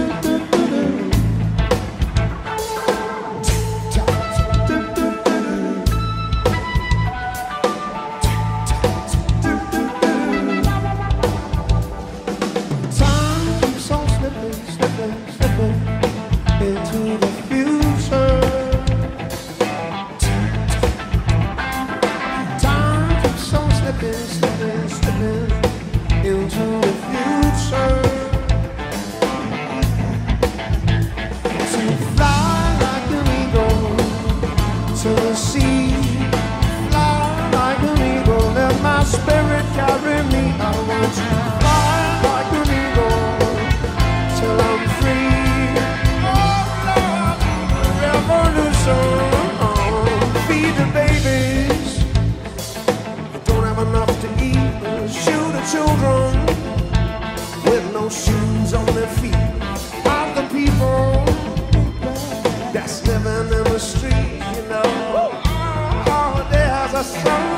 to the my spirit carry me. I want to fly like an eagle till I'm free. Revolution. Feed the babies that don't have enough to eat. Shoot the children with no shoes on their feet. Of the people that's living in the street, you know. Oh, oh, there's a song.